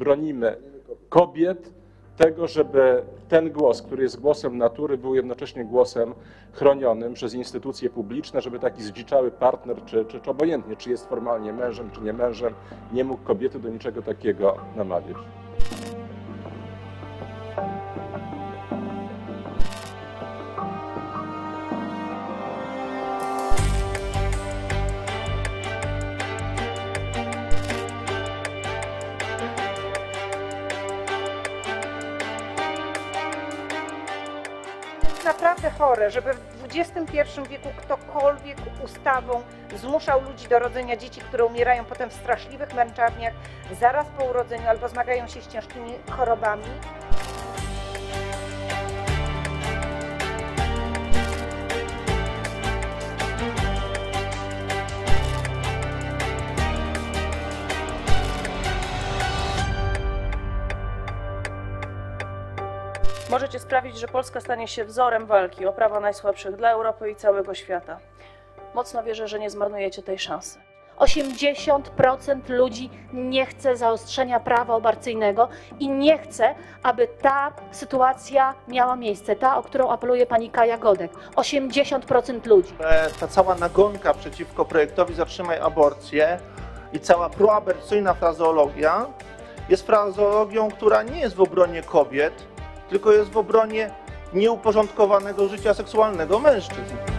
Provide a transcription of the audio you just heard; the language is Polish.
bronimy kobiet, tego, żeby ten głos, który jest głosem natury, był jednocześnie głosem chronionym przez instytucje publiczne, żeby taki zdziczały partner, czy, czy, czy obojętnie, czy jest formalnie mężem, czy nie mężem, nie mógł kobiety do niczego takiego namawiać. Naprawdę chore, żeby w XXI wieku ktokolwiek ustawą zmuszał ludzi do rodzenia dzieci, które umierają potem w straszliwych męczarniach zaraz po urodzeniu albo zmagają się z ciężkimi chorobami. Możecie sprawić, że Polska stanie się wzorem walki o prawa najsłabszych dla Europy i całego świata. Mocno wierzę, że nie zmarnujecie tej szansy. 80% ludzi nie chce zaostrzenia prawa aborcyjnego i nie chce, aby ta sytuacja miała miejsce, ta, o którą apeluje pani Kaja Godek. 80% ludzi. że ta cała nagonka przeciwko projektowi Zatrzymaj aborcję i cała proaborcyjna frazeologia jest frazeologią, która nie jest w obronie kobiet, tylko jest w obronie nieuporządkowanego życia seksualnego mężczyzn.